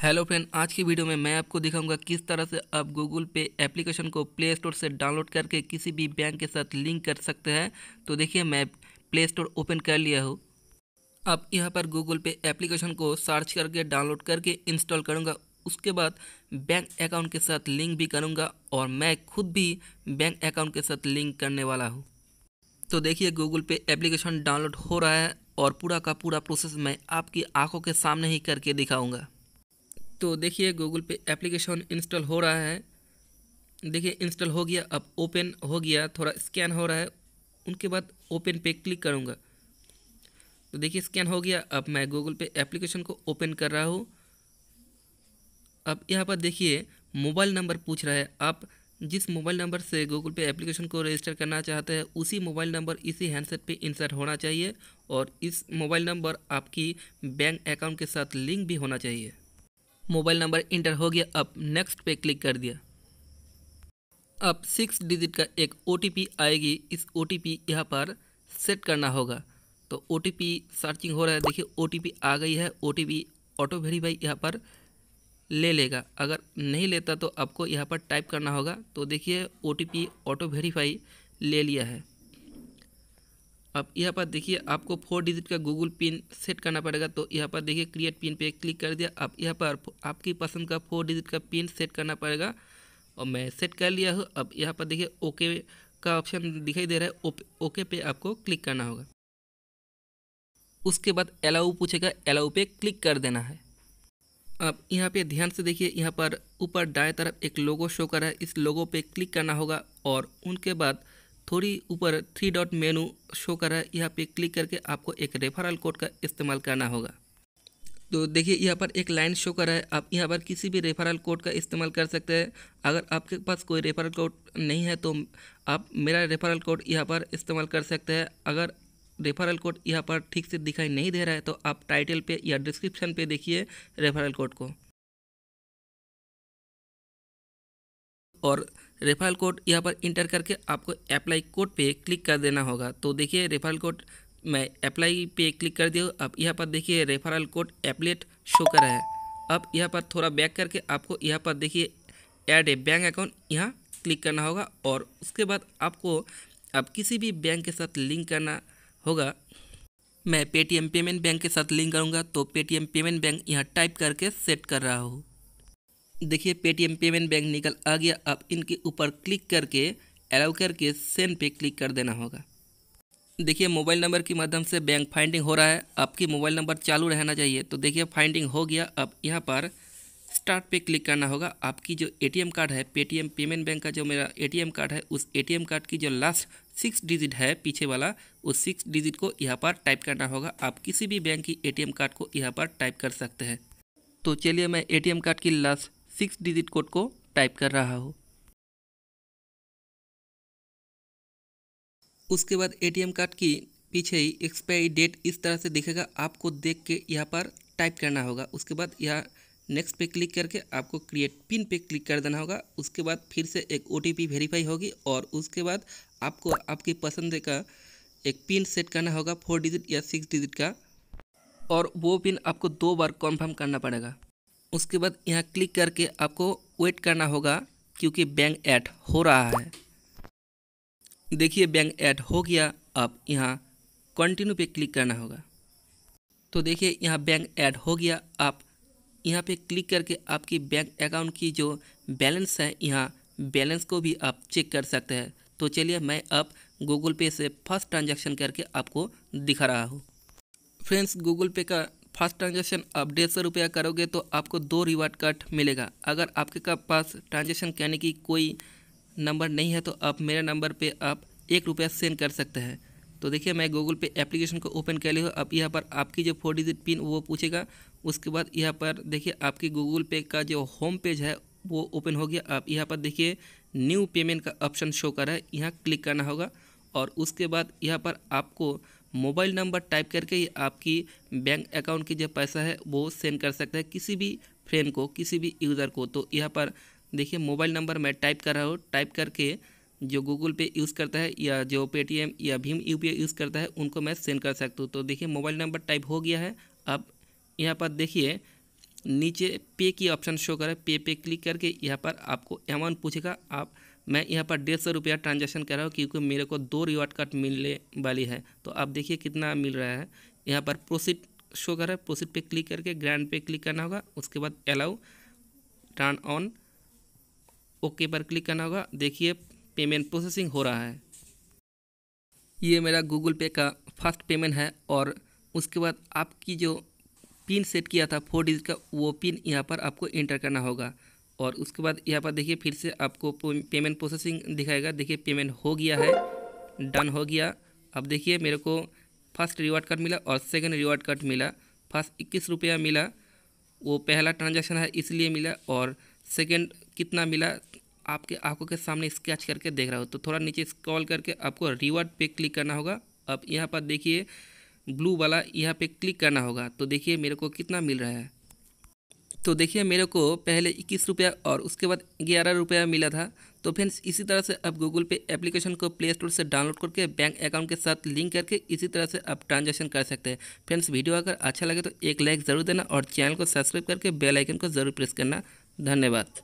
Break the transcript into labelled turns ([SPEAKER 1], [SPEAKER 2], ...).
[SPEAKER 1] Hello friend, आज की video में मैं आपको दिखाऊँगा किस तरह से आप गूगल पे एप्लीकेशन को प्ले स्टोर से डाउनलोड करके किसी भी बैंक के साथ लिंक कर सकते हैं। तो देखिए, मैं प्ले स्टोर ओपन कर लिया हूँ। अब यहाँ पर गूगल पे एप्लीकेशन को सर्च करके डाउनलोड करके इंस्टॉल करूँगा। उसके बाद बैंक अकाउंट के साथ लिंक भी करूँगा और मैं खुद भी बैंक अकाउंट के साथ लिंक करने वाला हूँ। तो देखिए गूगल पे एप्लीकेशन डाउनलोड हो रहा है और पूरा का पूरा प्रोसेस मैं आपकी आँखों के सामने ही करके दिखाऊँगा। तो देखिए गूगल पे एप्लीकेशन इंस्टॉल हो रहा है। देखिए इंस्टॉल हो गया, अब ओपन हो गया, थोड़ा स्कैन हो रहा है। उनके बाद ओपन पे क्लिक करूँगा। तो देखिए स्कैन हो गया, अब मैं गूगल पे एप्लीकेशन को ओपन कर रहा हूँ। अब यहाँ पर देखिए मोबाइल नंबर पूछ रहा है। आप जिस मोबाइल नंबर से गूगल पे एप्लीकेशन को रजिस्टर करना चाहते हैं, उसी मोबाइल नंबर इसी हैंडसेट पे इंसर्ट होना चाहिए और इस मोबाइल नंबर आपकी बैंक अकाउंट के साथ लिंक भी होना चाहिए। मोबाइल नंबर इंटर हो गया, अब नेक्स्ट पे क्लिक कर दिया। अब सिक्स डिजिट का एक ओटीपी आएगी, इस ओ टी पी यहाँ पर सेट करना होगा। तो ओटीपी सर्चिंग हो रहा है, देखिए ओटीपी आ गई है ओटीपी ऑटो वेरीफाई यहाँ पर ले लेगा। अगर नहीं लेता तो आपको यहाँ पर टाइप करना होगा। तो देखिए ओटीपी ऑटो वेरीफाई ले लिया है। अब यहाँ पर देखिए, आपको फोर डिजिट का गूगल पिन सेट करना पड़ेगा तो यहाँ पर देखिए क्रिएट पिन पे क्लिक कर दिया। अब यहाँ पर आपकी पसंद का फोर डिजिट का पिन सेट करना पड़ेगा। और मैं सेट कर लिया हूँ। अब यहाँ पर देखिए ओके का ऑप्शन दिखाई दे रहा है। ओके पे आपको क्लिक करना होगा। उसके बाद अलाउ पूछेगा अलाउ पे क्लिक कर देना है। अब यहाँ पे ध्यान से देखिए, यहाँ पर ऊपर दाएँ तरफ़ एक लोगो शो कर रहा है। इस लोगो पे क्लिक करना होगा और उनके बाद थोड़ी ऊपर थ्री डॉट मेनू शो कर रहा है। यहाँ पे क्लिक करके आपको एक रेफरल कोड का इस्तेमाल करना होगा। तो देखिए, यहाँ पर एक लाइन शो कर रहा है। आप यहाँ पर किसी भी रेफरल कोड का इस्तेमाल कर सकते हैं। अगर आपके पास कोई रेफरल कोड नहीं है तो आप मेरा रेफरल कोड यहाँ पर इस्तेमाल कर सकते हैं। अगर रेफरल कोड यहाँ पर ठीक से दिखाई नहीं दे रहा है तो आप टाइटल पे या डिस्क्रिप्शन पे देखिए रेफरल कोड को। और रेफरल कोड यहाँ पर इंटर करके आपको अप्लाई कोड पे क्लिक कर देना होगा। तो देखिए रेफरल कोड मैं अप्लाई पे क्लिक कर दिया अब यहाँ पर देखिए रेफरल कोड एप्लेट शो कर रहा है। अब यहाँ पर थोड़ा बैक करके आपको यहाँ पर देखिए ऐड ए बैंक अकाउंट यहाँ क्लिक करना होगा और उसके बाद आपको अब किसी भी बैंक के साथ लिंक करना होगा। मैं पेटीएम पेमेंट बैंक के साथ लिंक करूँगा। तो पेटीएम पेमेंट बैंक यहाँ टाइप करके सेट कर रहा हूँ। देखिए पेटीएम पेमेंट बैंक निकल आ गया। अब इनके ऊपर क्लिक करके अलाउ करके सेंड पे क्लिक कर देना होगा। देखिए मोबाइल नंबर के माध्यम से बैंक फाइंडिंग हो रहा है। आपकी मोबाइल नंबर चालू रहना चाहिए। तो देखिए फाइंडिंग हो गया। अब यहाँ पर स्टार्ट पे क्लिक करना होगा। आपकी जो एटीएम कार्ड है पेटीएम पेमेंट बैंक का जो मेरा एटीएम कार्ड है, उस एटीएम कार्ड की जो लास्ट सिक्स डिजिट है, पीछे वाला, उस सिक्स डिजिट को यहाँ पर टाइप करना होगा। आप किसी भी बैंक की एटीएम कार्ड को यहाँ पर टाइप कर सकते हैं। तो चलिए, मैं एटीएम कार्ड की लास्ट सिक्स डिजिट कोड को टाइप कर रहा हो। उसके बाद एटीएम कार्ड की पीछे ही एक्सपायरी डेट इस तरह से दिखेगा। आपको देख के यहाँ पर टाइप करना होगा। उसके बाद यहाँ नेक्स्ट पे क्लिक करके आपको क्रिएट पिन पे क्लिक कर देना होगा। उसके बाद फिर से एक ओटीपी वेरीफाई होगी और उसके बाद आपको आपकी पसंद का एक पिन सेट करना होगा फोर डिजिट या सिक्स डिजिट का। और वो पिन आपको दो बार कन्फर्म करना पड़ेगा। उसके बाद यहाँ क्लिक करके आपको वेट करना होगा, क्योंकि बैंक ऐड हो रहा है। देखिए बैंक ऐड हो गया, अब यहाँ कंटिन्यू पे क्लिक करना होगा। तो देखिए, यहाँ बैंक ऐड हो गया, आप यहाँ पे क्लिक करके आपकी बैंक अकाउंट की जो बैलेंस है, यहाँ बैलेंस को भी आप चेक कर सकते हैं। तो चलिए, मैं अब गूगल पे से फ़र्स्ट ट्रांजैक्शन करके आपको दिखा रहा हूँ। फ्रेंड्स गूगल पे का फ़र्स्ट ट्रांजेक्शन आप डेढ़ सौ रुपया करोगे तो आपको दो रिवार्ड कार्ड मिलेगा। अगर आपके का पास ट्रांजेक्शन करने की कोई नंबर नहीं है तो आप मेरे नंबर पे आप एक रुपया सेंड कर सकते हैं। तो देखिए, मैं गूगल पे एप्लीकेशन को ओपन कर लिया अब यहाँ पर आपकी जो फोर डिजिट पिन वो पूछेगा। उसके बाद यहाँ पर देखिए, आपकी गूगल पे का जो होम पेज है, वो ओपन हो गया। आप यहाँ पर देखिए, न्यू पेमेंट का ऑप्शन शो कर रहा है। यहाँ क्लिक करना होगा और उसके बाद यहाँ पर आपको मोबाइल नंबर टाइप करके आपकी बैंक अकाउंट की जो पैसा है, वो सेंड कर सकते हैं किसी भी फ्रेंड को, किसी भी यूज़र को। तो यहाँ पर देखिए, मोबाइल नंबर मैं टाइप कर रहा हूँ। टाइप करके जो गूगल पे यूज़ करता है या जो पेटीएम या भीम UPI यूज़ करता है, उनको मैं सेंड कर सकता हूँ। तो देखिए, मोबाइल नंबर टाइप हो गया है। अब यहाँ पर देखिए, नीचे पे की ऑप्शन शो करें। पे पे क्लिक करके यहाँ पर आपको अमाउंट पूछेगा। आप मैं यहाँ पर डेढ़ सौ रुपया ट्रांजेक्शन कर रहा हूँ क्योंकि मेरे को दो रिवार्ड कार्ड मिलने वाली है। तो आप देखिए कितना मिल रहा है। यहाँ पर प्रोसीड शो कर रहा है। प्रोसीड पे क्लिक करके ग्रैंड पे क्लिक करना होगा। उसके बाद अलाउ टर्न ऑन ओके पर क्लिक करना होगा। देखिए पेमेंट प्रोसेसिंग हो रहा है। ये मेरा गूगल पे का फ़र्स्ट पेमेंट है और उसके बाद आपकी जो पिन सेट किया था फोर डिजिट का, वो पिन यहाँ पर आपको इंटर करना होगा। और उसके बाद यहाँ पर देखिए फिर से आपको पेमेंट प्रोसेसिंग दिखाएगा। देखिए पेमेंट हो गया है डन हो गया। अब देखिए मेरे को फ़र्स्ट रिवार्ड कार्ड मिला और सेकंड रिवार्ड कार्ड मिला। फ़र्स्ट इक्कीस रुपया मिला। वो पहला ट्रांजेक्शन है, इसलिए मिला और सेकंड कितना मिला, आपके आँखों के सामने स्केच करके देख रहा हो। तो थोड़ा नीचे स्क्रॉल करके आपको रिवार्ड पे क्लिक करना होगा। अब यहाँ पर देखिए ब्लू वाला यहाँ पे क्लिक करना होगा। तो देखिए मेरे को कितना मिल रहा है। तो देखिए, मेरे को पहले इक्कीस रुपया और उसके बाद ग्यारह रुपया मिला था। तो फ्रेंड्स, इसी तरह से आप गूगल पे एप्लीकेशन को प्ले स्टोर से डाउनलोड करके बैंक अकाउंट के साथ लिंक करके इसी तरह से आप ट्रांजेक्शन कर सकते हैं। फ्रेंड्स, वीडियो अगर अच्छा लगे तो एक लाइक ज़रूर देना और चैनल को सब्सक्राइब करके बेल आइकन को ज़रूर प्रेस करना। धन्यवाद।